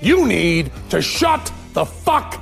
You need to shut the fuck.